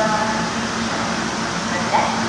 uh, the next